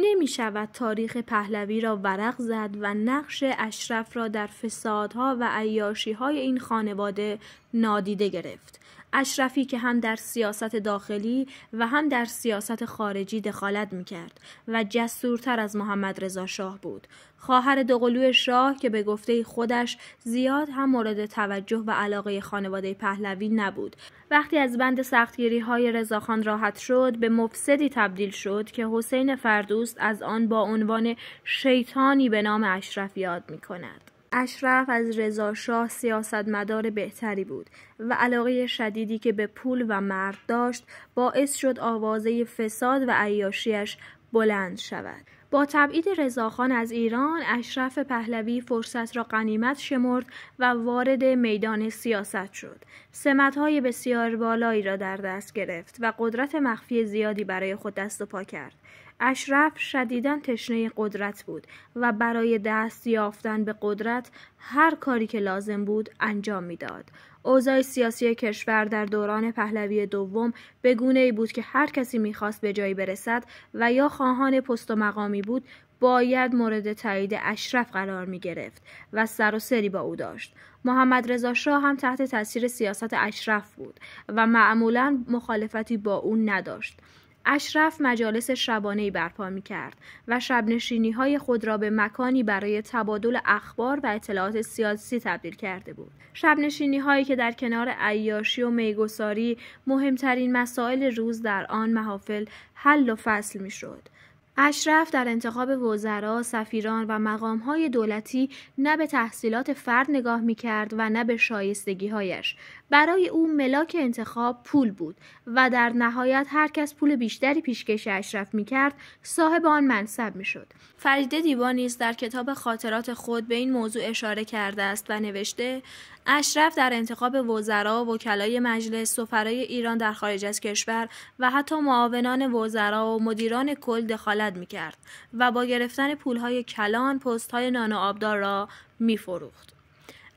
نمی شود تاریخ پهلوی را ورق زد و نقش اشرف را در فسادها و عیاشی های این خانواده نادیده گرفت. اشرفی که هم در سیاست داخلی و هم در سیاست خارجی دخالت می کرد و جسورتر از محمد رضا شاه بود. خواهر دوقلوی شاه که به گفته خودش زیاد هم مورد توجه و علاقه خانواده پهلوی نبود. وقتی از بند سختگیری های رضاخان راحت شد به مفسدی تبدیل شد که حسین فردوست از آن با عنوان شیطانی به نام اشرف یاد می کند. اشرف از رضا شاه سیاستمدار بهتری بود و علاقه شدیدی که به پول و مرد داشت باعث شد آوازه فساد و عیاشیش بلند شود. با تبعید رضاخان از ایران اشرف پهلوی فرصت را غنیمت شمرد و وارد میدان سیاست شد سمتهای بسیار بالایی را در دست گرفت و قدرت مخفی زیادی برای خود دست و پا کرد اشرف شدیدا تشنه قدرت بود و برای دست یافتن به قدرت هر کاری که لازم بود انجام می‌داد. اوضاع سیاسی کشور در دوران پهلوی دوم به گونه ای بود که هر کسی می‌خواست به جایی برسد و یا خواهان پست و مقامی بود باید مورد تایید اشرف قرار می گرفت و سر و سری با او داشت. محمد رضا شاه هم تحت تاثیر سیاست اشرف بود و معمولا مخالفتی با او نداشت. اشرف مجالس شبانه برپا می کرد و شبنشینی های خود را به مکانی برای تبادل اخبار و اطلاعات سیاسی تبدیل کرده بود. شبنشینی هایی که در کنار عیاشی و میگساری مهمترین مسائل روز در آن محافل حل و فصل می شد. اشرف در انتخاب وزرا، سفیران و مقامهای دولتی نه به تحصیلات فرد نگاه می کرد و نه به شایستگی هایش. برای او ملاک انتخاب پول بود و در نهایت هر کس پول بیشتری پیشکش اشرف می کرد صاحب آن منصب می شد. فریده دیوانیز در کتاب خاطرات خود به این موضوع اشاره کرده است و نوشته اشرف در انتخاب وزرا، وکلای مجلس، سفرای ایران در خارج از کشور و حتی معاونان وزرا و مدیران کل دخالت می کرد و با گرفتن پولهای کلان پستهای نان آبدار را می فروخت.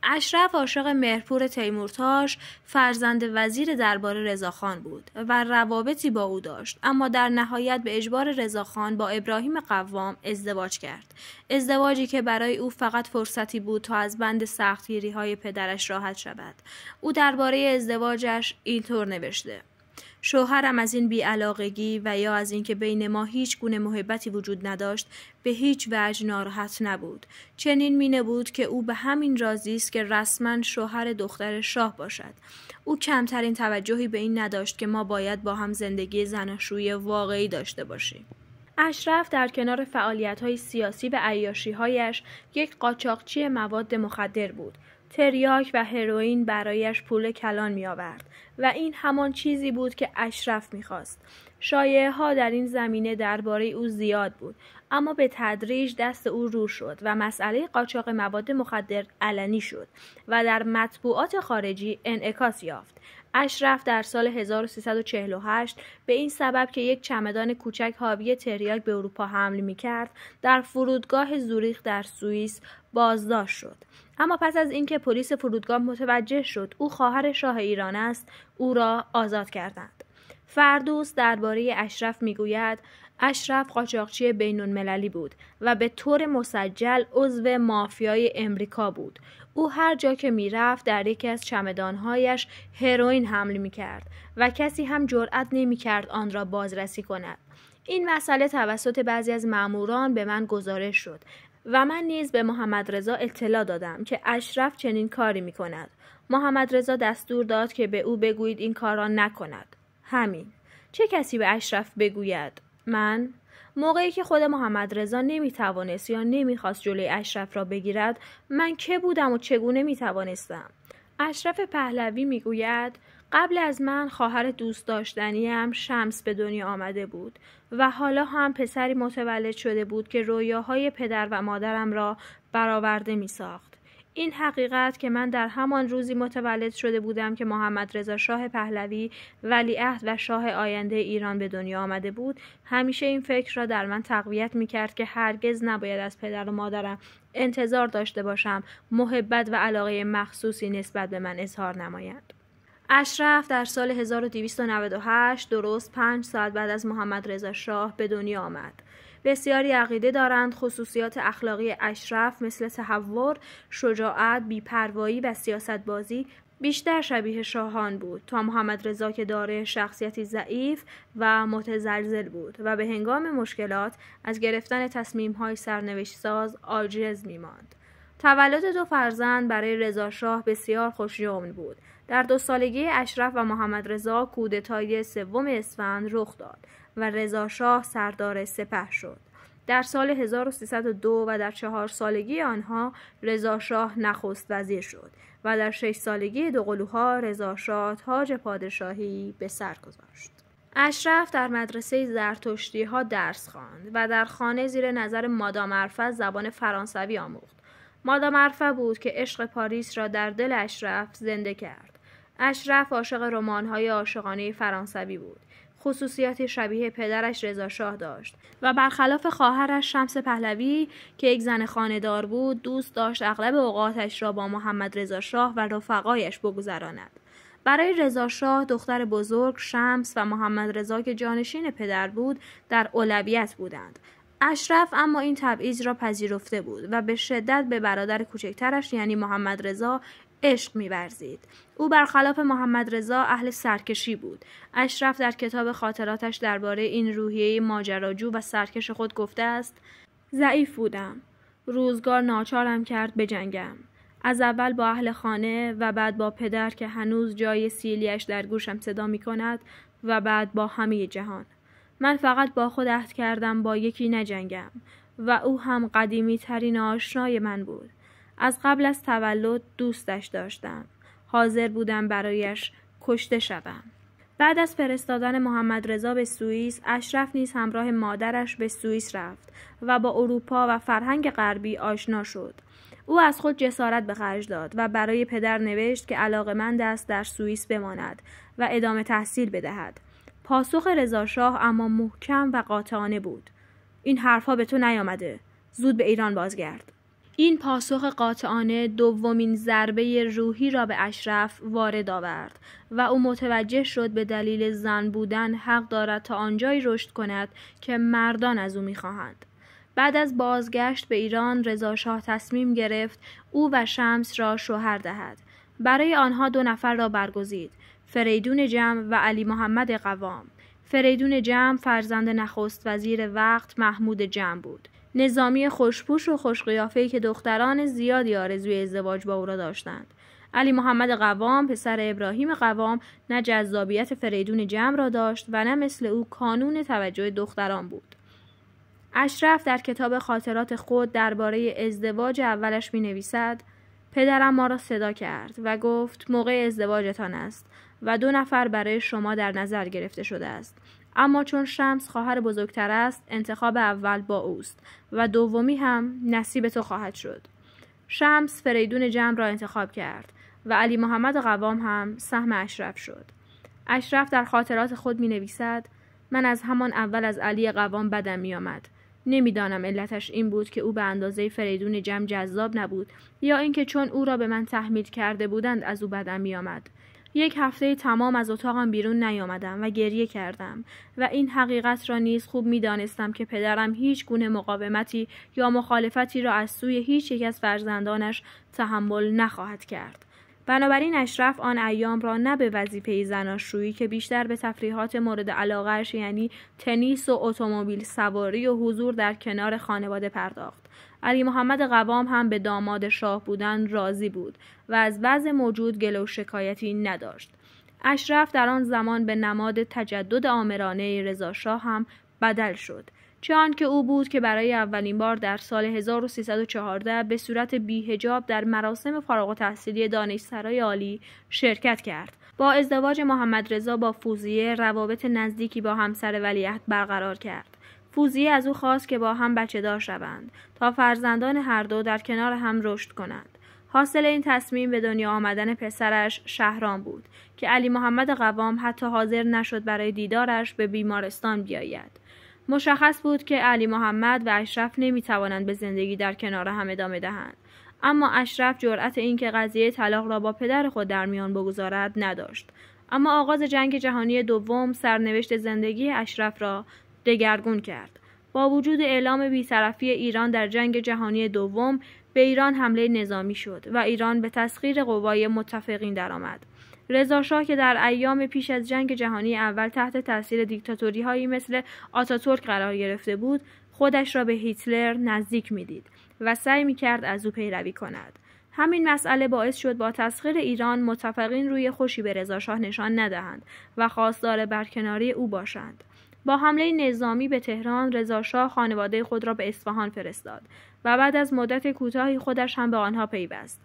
اشرف عاشق مهرپور تیمورتاش فرزند وزیر دربار رضاخان بود و روابطی با او داشت اما در نهایت به اجبار رضاخان با ابراهیم قوام ازدواج کرد ازدواجی که برای او فقط فرصتی بود تا از بند سختگیری های پدرش راحت شود او درباره ازدواجش اینطور نوشته شوهرم از این بیعلاقگی و یا از اینکه بین ما هیچ گونه محبتی وجود نداشت به هیچ وجه ناراحت نبود. چنین مینه بود که او به همین راضی است که رسما شوهر دختر شاه باشد. او کمترین توجهی به این نداشت که ما باید با هم زندگی زناشویی واقعی داشته باشیم. اشرف در کنار فعالیت های سیاسی و عیاشی هایش یک قاچاقچی مواد مخدر بود. تریاک و هروئین برایش پول کلان می آورد و این همان چیزی بود که اشرف می‌خواست. شایعه ها در این زمینه درباره او زیاد بود اما به تدریج دست او رو شد و مسئله قاچاق مواد مخدر علنی شد و در مطبوعات خارجی انعکاس یافت. اشرف در سال 1348 به این سبب که یک چمدان کوچک حاوی تریاک به اروپا حمل می کرد در فرودگاه زوریخ در سوئیس بازداشت شد. اما پس از اینکه پلیس فرودگاه متوجه شد او خواهر شاه ایران است او را آزاد کردند. فردوس درباره اشرف می‌گوید اشرف قاچاقچی بین المللی بود و به طور مسجل عضو مافیای امریکا بود او هر جا که می‌رفت در یکی از چمدانهایش هروئین حمل می کرد و کسی هم جرأت نمی کرد آن را بازرسی کند. این مسئله توسط بعضی از ماموران به من گزارش شد و من نیز به محمد رضا اطلاع دادم که اشرف چنین کاری می کند. محمد رضا دستور داد که به او بگویید این کار را نکند. همین. چه کسی به اشرف بگوید؟ من موقعی که خود محمد رضا نمی توانست یا نمی‌خواست جلوی اشرف را بگیرد من که بودم و چگونه می توانستم اشرف پهلوی می‌گوید قبل از من خواهر دوست داشتنیم شمس به دنیا آمده بود و حالا هم پسری متولد شده بود که رویاهای پدر و مادرم را برآورده می ساخت. این حقیقت که من در همان روزی متولد شده بودم که محمد رضا شاه پهلوی ولیعهد و شاه آینده ایران به دنیا آمده بود همیشه این فکر را در من تقویت می کرد که هرگز نباید از پدر و مادرم انتظار داشته باشم محبت و علاقه مخصوصی نسبت به من اظهار نمایند. اشرف در سال 1298 درست پنج ساعت بعد از محمد رضا شاه به دنیا آمد. بسیاری عقیده دارند خصوصیات اخلاقی اشرف مثل تحور، شجاعت، بیپروایی و سیاست بازی بیشتر شبیه شاهان بود تا محمد رضا که داره شخصیتی ضعیف و متزلزل بود و به هنگام مشکلات از گرفتن تصمیم های سرنوشت ساز عاجز می ماند. تولد دو فرزند برای رضا شاه بسیار خوشیوم بود. در دو سالگی اشرف و محمد رضا کودتای سوم اسفند رخ داد و رضا شاه سردار سپه شد. در سال 1302 و در چهار سالگی آنها رضا شاه نخست وزیر شد و در شش سالگی دوقلوها رضا شاه تاج پادشاهی به سر گذاشت. اشرف در مدرسه زرتشتی ها درس خواند و در خانه زیر نظر مادام عرفه زبان فرانسوی آموخت. مادام عرفه بود که عشق پاریس را در دل اشرف زنده کرد. اشرف عاشق رمان‌های عاشقانه فرانسوی بود. خصوصیات شبیه پدرش رضا شاه داشت و برخلاف خواهرش شمس پهلوی که یک زن خانهدار بود دوست داشت اغلب اوقاتش را با محمد رضا شاه و رفقایش بگذراند برای رضا شاه دختر بزرگ شمس و محمد رضا که جانشین پدر بود در اولویت بودند اشرف اما این تبعیض را پذیرفته بود و به شدت به برادر کوچکترش یعنی محمد رضا عشق میورزید. او برخلاف محمد رضا اهل سرکشی بود. اشرف در کتاب خاطراتش درباره این روحیه ماجراجو و سرکش خود گفته است ضعیف بودم. روزگار ناچارم کرد بجنگم از اول با اهل خانه و بعد با پدر که هنوز جای سیلیش در گوشم صدا می کند و بعد با همه جهان. من فقط با خود عهد کردم با یکی نجنگم و او هم قدیمی ترین آشنای من بود از قبل از تولد دوستش داشتم. حاضر بودم برایش کشته شوم. بعد از فرستادن محمد رضا به سوئیس، اشرف نیز همراه مادرش به سوئیس رفت و با اروپا و فرهنگ غربی آشنا شد. او از خود جسارت به خرج داد و برای پدر نوشت که علاقمند است در سوئیس بماند و ادامه تحصیل بدهد. پاسخ رضا شاه اما محکم و قاطعانه بود. این حرفها به تو نیامده. زود به ایران بازگرد. این پاسخ قاطعانه دومین ضربه روحی را به اشرف وارد آورد و او متوجه شد به دلیل زن بودن حق دارد تا آنجایی رشد کند که مردان از او می‌خواهند بعد از بازگشت به ایران رضا شاه تصمیم گرفت او و شمس را شوهر دهد برای آنها دو نفر را برگزید فریدون جمع و علی محمد قوام فریدون جمع فرزند نخست وزیر وقت محمود جمع بود نظامی خوشپوش و خوشقیافه‌ای که دختران زیادی آرزوی ازدواج با او را داشتند. علی محمد قوام پسر ابراهیم قوام نه جذابیت فریدون جمع را داشت و نه مثل او کانون توجه دختران بود. اشرف در کتاب خاطرات خود درباره ازدواج اولش می نویسد پدرم ما را صدا کرد و گفت موقع ازدواجتان است و دو نفر برای شما در نظر گرفته شده است اما چون شمس خواهر بزرگتر است انتخاب اول با اوست و دومی هم نصیب تو خواهد شد شمس فریدون جمع را انتخاب کرد و علی محمد قوام هم سهم اشرف شد اشرف در خاطرات خود می نویسد من از همان اول از علی قوام بدم می آمد. نمی‌دانم علتش این بود که او به اندازه فریدون جمع جذاب نبود یا اینکه چون او را به من تحمیل کرده بودند از او بدم می آمد. یک هفته تمام از اتاقم بیرون نیامدم و گریه کردم و این حقیقت را نیز خوب می دانستم که پدرم هیچ گونه مقاومتی یا مخالفتی را از سوی هیچ یک از فرزندانش تحمل نخواهد کرد. بنابراین اشرف آن ایام را نه به وظیفه زناشویی که بیشتر به تفریحات مورد علاقهش یعنی تنیس و اتومبیل سواری و حضور در کنار خانواده پرداخت علی محمد قوام هم به داماد شاه بودن راضی بود و از وضع موجود گله و شکایتی نداشت. اشرف در آن زمان به نماد تجدد آمرانه رضا شاه هم بدل شد. چه که او بود که برای اولین بار در سال 1314 به صورت بیهجاب در مراسم فارغ و تحصیلی دانشسرای عالی شرکت کرد. با ازدواج محمد رضا با فوزیه روابط نزدیکی با همسر ولیعهد برقرار کرد. فوزیه از او خواست که با هم بچه دار شوند تا فرزندان هر دو در کنار هم رشد کنند. حاصل این تصمیم به دنیا آمدن پسرش شهران بود که علی محمد قوام حتی حاضر نشد برای دیدارش به بیمارستان بیاید. مشخص بود که علی محمد و اشرف نمی توانند به زندگی در کنار هم ادامه دهند. اما اشرف جرأت اینکه قضیه طلاق را با پدر خود در میان بگذارد نداشت. اما آغاز جنگ جهانی دوم سرنوشت زندگی اشرف را دگرگون کرد. با وجود اعلام بیطرفی ایران در جنگ جهانی دوم به ایران حمله نظامی شد و ایران به تسخیر قوای متفقین درآمد. رضا که در ایام پیش از جنگ جهانی اول تحت تاثیر دیکتاتوری هایی مثل آتاتورک قرار گرفته بود خودش را به هیتلر نزدیک می‌دید و سعی می کرد از او پیروی کند همین مسئله باعث شد با تسخیر ایران متفقین روی خوشی به رضاشاه نشان ندهند و خواستار برکناری او باشند با حمله نظامی به تهران رضاشاه خانواده خود را به اصفهان فرستاد و بعد از مدت کوتاهی خودش هم به آنها پیوست.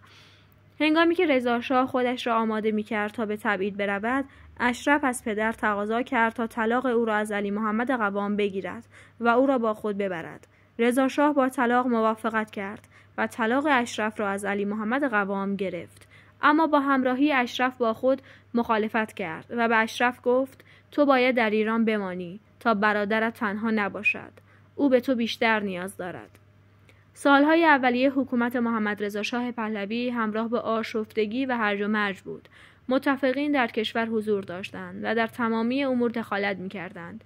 هنگامی که رضاشاه خودش را آماده می کرد تا به تبعید برود اشرف از پدر تقاضا کرد تا طلاق او را از علی محمد قوام بگیرد و او را با خود ببرد. رضاشاه با طلاق موافقت کرد و طلاق اشرف را از علی محمد قوام گرفت. اما با همراهی اشرف با خود مخالفت کرد و به اشرف گفت تو باید در ایران بمانی. برادرت تنها نباشد او به تو بیشتر نیاز دارد سالهای اولیه حکومت محمد رضا شاه پهلوی همراه به آشفتگی و هرج و مرج بود. متفقین در کشور حضور داشتند و در تمامی امور دخالت می کردند.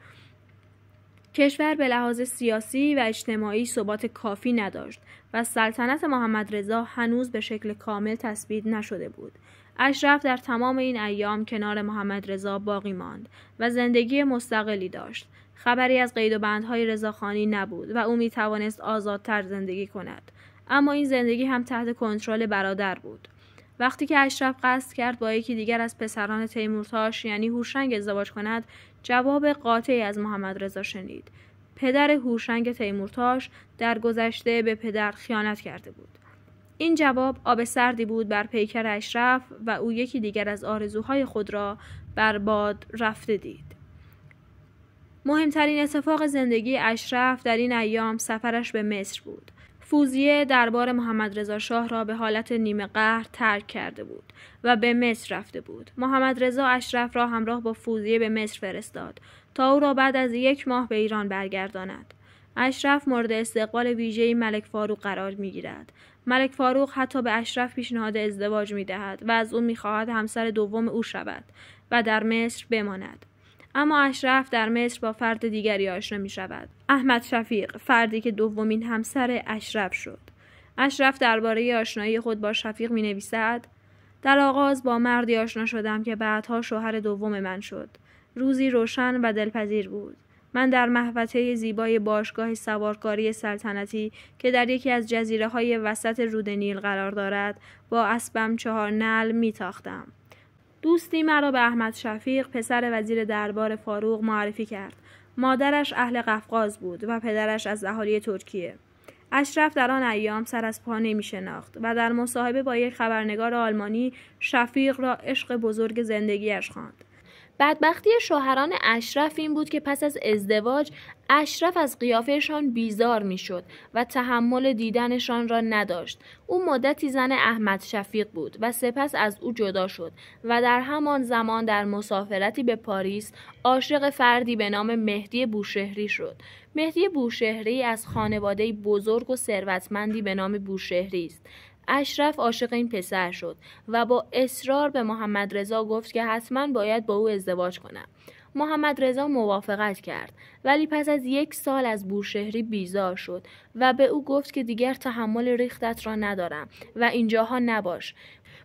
کشور به لحاظ سیاسی و اجتماعی ثبات کافی نداشت و سلطنت محمد رضا هنوز به شکل کامل تثبیت نشده بود. اشرف در تمام این ایام کنار محمد رضا باقی ماند و زندگی مستقلی داشت. خبری از قید و بندهای رضاخانی نبود و او می توانست آزادتر زندگی کند اما این زندگی هم تحت کنترل برادر بود وقتی که اشرف قصد کرد با یکی دیگر از پسران تیمورتاش یعنی هوشنگ ازدواج کند جواب قاطعی از محمد رضا شنید. پدر هوشنگ تیمورتاش در گذشته به پدر خیانت کرده بود. این جواب آب سردی بود بر پیکر اشرف و او یکی دیگر از آرزوهای خود را بر باد رفته دید. مهمترین اتفاق زندگی اشرف در این ایام سفرش به مصر بود. فوزیه دربار محمد رضا شاه را به حالت نیمه قهر ترک کرده بود و به مصر رفته بود. محمد رضا اشرف را همراه با فوزیه به مصر فرستاد تا او را بعد از یک ماه به ایران برگرداند. اشرف مورد استقبال ویژه ملک فاروق قرار می گیرد. ملک فاروق حتی به اشرف پیشنهاد ازدواج می دهد و از او می خواهد همسر دوم او شود و در مصر بماند. اما اشرف در مصر با فرد دیگری آشنا می شود. احمد شفیق فردی که دومین همسر اشرف شد. اشرف درباره آشنایی خود با شفیق می نویسد در آغاز با مردی آشنا شدم که بعدها شوهر دوم من شد. روزی روشن و دلپذیر بود. من در محوطه زیبای باشگاه سوارکاری سلطنتی که در یکی از جزیره های وسط رود نیل قرار دارد با اسبم چهار نل میتاختم. دوستی مرا به احمد شفیق پسر وزیر دربار فاروق معرفی کرد. مادرش اهل قفقاز بود و پدرش از اهالی ترکیه. اشرف در آن ایام سر از پا نمی شناخت و در مصاحبه با یک خبرنگار آلمانی شفیق را عشق بزرگ زندگیش خواند. بدبختی شوهران اشرف این بود که پس از ازدواج اشرف از قیافهشان بیزار می‌شد و تحمل دیدنشان را نداشت. او مدتی زن احمد شفیق بود و سپس از او جدا شد و در همان زمان در مسافرتی به پاریس عاشق فردی به نام مهدی بوشهری شد. مهدی بوشهری از خانواده بزرگ و ثروتمندی به نام بوشهری است. اشرف عاشق این پسر شد و با اصرار به محمد رضا گفت که حتما باید با او ازدواج کنم. محمد رضا موافقت کرد ولی پس از یک سال از بوشهری بیزار شد و به او گفت که دیگر تحمل ریختت را ندارم و اینجاها نباش.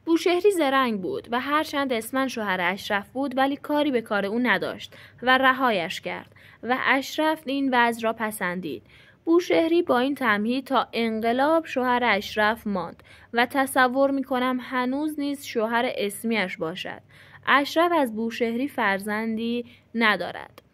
بوشهری زرنگ بود و هرچند اسمن شوهر اشرف بود ولی کاری به کار او نداشت و رهایش کرد و اشرف این وضع را پسندید. بوشهری با این تمهید تا انقلاب شوهر اشرف ماند و تصور می کنم هنوز نیز شوهر اسمیش باشد. اشرف از بوشهری فرزندی ندارد.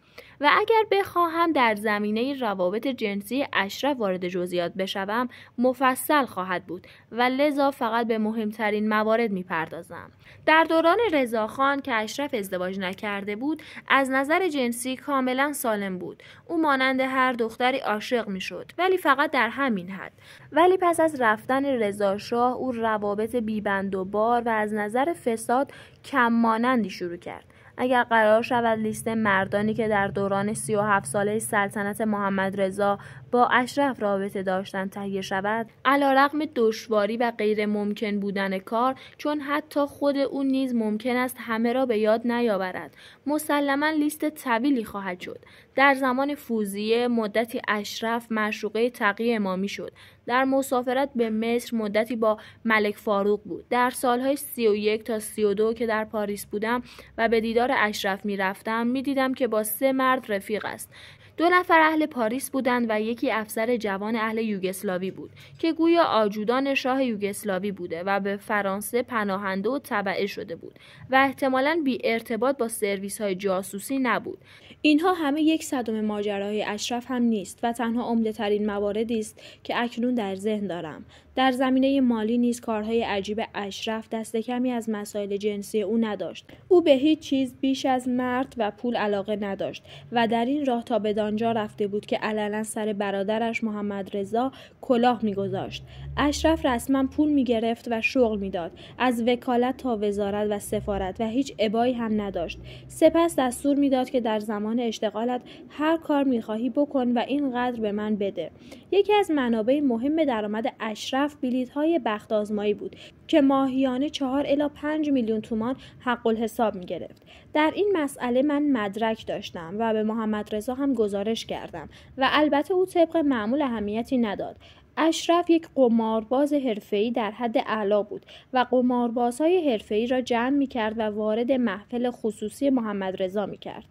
و اگر بخواهم در زمینه روابط جنسی اشرف وارد جزئیات بشوم مفصل خواهد بود و لذا فقط به مهمترین موارد می‌پردازم. در دوران رضاخان که اشرف ازدواج نکرده بود از نظر جنسی کاملا سالم بود. او مانند هر دختری عاشق می‌شد ولی فقط در همین حد. ولی پس از رفتن رضاشاه او روابط بیبند و بار و از نظر فساد کم مانندی شروع کرد. اگر قرار شود لیست مردانی که در دوران 37 ساله سلطنت محمد رضا با اشرف رابطه داشتن تهیه شود. علیرغم دشواری و غیر ممکن بودن کار چون حتی خود او نیز ممکن است همه را به یاد نیاورد. مسلما لیست طویلی خواهد شد. در زمان فوزیه مدتی اشرف مشروقه تقی امامی شد. در مسافرت به مصر مدتی با ملک فاروق بود. در سالهای سی و یک تا سی و دو که در پاریس بودم و به دیدار اشرف می رفتم می دیدم که با سه مرد رفیق است. دو نفر اهل پاریس بودند و یکی افسر جوان اهل یوگسلاوی بود که گویا آجودان شاه یوگسلاوی بوده و به فرانسه پناهنده و طبعه شده بود و احتمالا بی ارتباط با سرویس های جاسوسی نبود. اینها همه یک صدم ماجرای اشرف هم نیست و تنها عمده ترین مواردی است که اکنون در ذهن دارم. در زمینه مالی نیز کارهای عجیب اشرف دست کمی از مسائل جنسی او نداشت. او به هیچ چیز بیش از مرد و پول علاقه نداشت و در این راه تا به دانجا رفته بود که علنا سر برادرش محمد رضا کلاه میگذاشت. اشرف رسما پول می‌گرفت و شغل می‌داد. از وکالت تا وزارت و سفارت و هیچ ابایی هم نداشت. سپس دستور می‌داد که در زمان اشتغالت هر کار می‌خواهی بکن و اینقدر به من بده یکی از منابع مهم درآمد اشرف بلیط های بخت آزمایی بود که ماهیانه چهار الا پنج میلیون تومان حق الحساب می گرفت. در این مسئله من مدرک داشتم و به محمد رضا هم گزارش کردم و البته او طبق معمول اهمیتی نداد. اشرف یک قمارباز حرفه‌ای در حد اعلا بود و قماربازهای حرفه‌ای را جمع می کرد و وارد محفل خصوصی محمد رضا می کرد.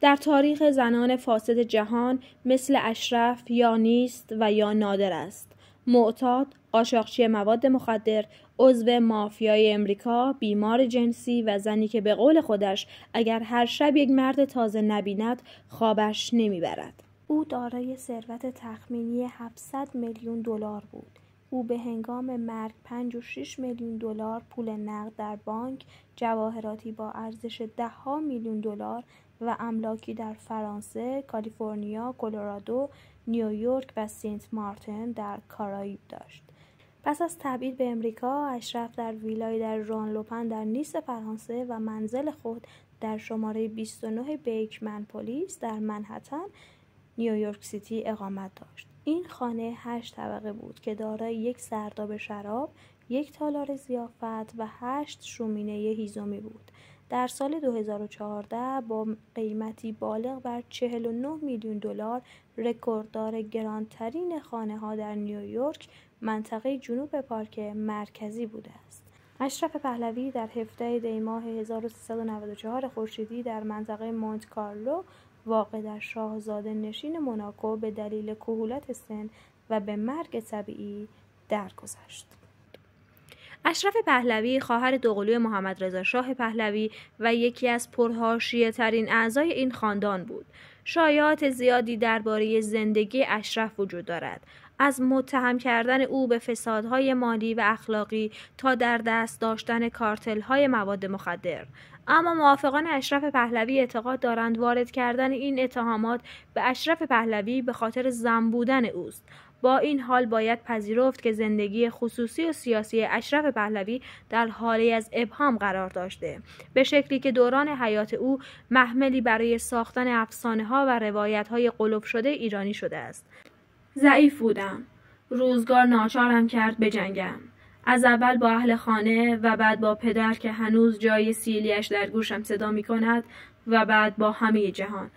در تاریخ زنان فاسد جهان مثل اشرف یا نیست و یا نادر است. معتاد، قاچاقچی مواد مخدر، عضو مافیای امریکا، بیمار جنسی و زنی که به قول خودش اگر هر شب یک مرد تازه نبیند خوابش نمی‌برد. او دارای ثروت تخمینی 700 میلیون دلار بود. او به هنگام مرگ 5 میلیون دلار پول نقد در بانک، جواهراتی با ارزش دهها میلیون دلار و املاکی در فرانسه، کالیفرنیا، کلرادو، نیویورک و سینت مارتن در کارائیب داشت. پس از تبعید به امریکا اشرف در ویلای در ژوان لوپن در نیس فرانسه و منزل خود در شماره 29 بیکمن پلیس در منحتن نیویورک سیتی اقامت داشت این خانه هشت طبقه بود که دارای یک سرداب شراب یک تالار زیافت و هشت شومینه هیزومی بود در سال 2014 با قیمتی بالغ بر 49 میلیون دلار رکورددار گرانترین خانه ها در نیویورک منطقه جنوب پارک مرکزی بوده است. اشرف پهلوی در 17 دی ماه 1394 خورشیدی در منطقه مونت کارلو واقع در شاهزاده نشین موناکو به دلیل کهولت سن و به مرگ طبیعی درگذشت. اشرف پهلوی خواهر دوقلوی محمد رضا شاه پهلوی و یکی از پرهاشیه ترین اعضای این خاندان بود. شایعات زیادی درباره زندگی اشرف وجود دارد. از متهم کردن او به فسادهای مالی و اخلاقی تا در دست داشتن کارتلهای مواد مخدر اما موافقان اشرف پهلوی اعتقاد دارند وارد کردن این اتهامات به اشرف پهلوی به خاطر زن بودن اوست با این حال باید پذیرفت که زندگی خصوصی و سیاسی اشرف پهلوی در حالی از ابهام قرار داشته. به شکلی که دوران حیات او محملی برای ساختن افسانه ها و روایت های قلوب شده ایرانی شده است. ضعیف بودم. روزگار ناچارم کرد بجنگم. از اول با اهل خانه و بعد با پدر که هنوز جای سیلیش در گوشم صدا می کند و بعد با همه جهان.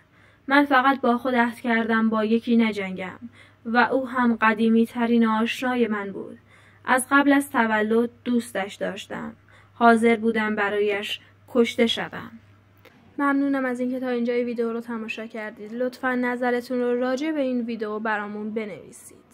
من فقط با خود عهد کردم با یکی نجنگم. و او هم قدیمی ترین آشنای من بود. از قبل از تولد دوستش داشتم. حاضر بودم برایش کشته شوم. ممنونم از اینکه تا اینجای ویدیو رو تماشا کردید. لطفا نظرتون رو راجع به این ویدیو برامون بنویسید.